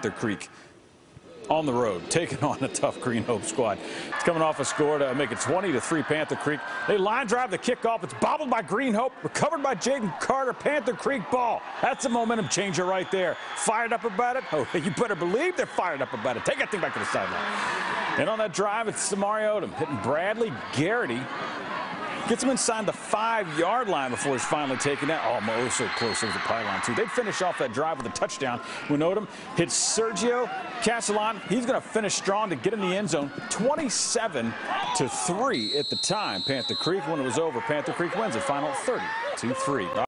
Panther Creek on the road, taking on a tough Green Hope squad. It's coming off a score to make it 20 to 3 Panther Creek. They line drive the kickoff. It's bobbled by Green Hope, recovered by Jaden Carter. Panther Creek ball. That's a momentum changer right there. Fired up about it. Oh, you better believe they're fired up about it. Take that thing back to the sideline. And on that drive, it's Samari Odom hitting Bradley Garrity. Gets him inside the five-yard line before he's finally taken that. Oh, oh, so close over the pylon, too. They'd finish off that drive with a touchdown when Odom hits Sergio Castellan. He's going to finish strong to get in the end zone. 27 to 3 at the time. Panther Creek, when it was over, Panther Creek wins it final 30 to 3.